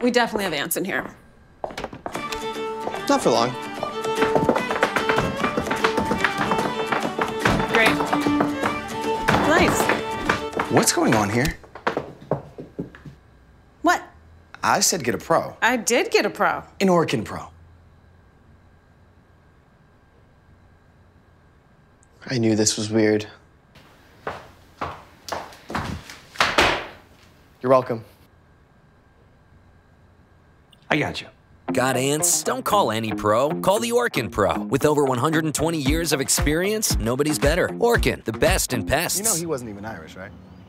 we definitely have ants in here. Not for long. Great. Nice. What's going on here? What? I said get a pro. I did get a pro. An Orkin Pro. I knew this was weird. You're welcome. I got you. Got ants? Don't call any pro. Call the Orkin Pro. With over 120 years of experience, nobody's better. Orkin, the best in pests. You know he wasn't even Irish, right?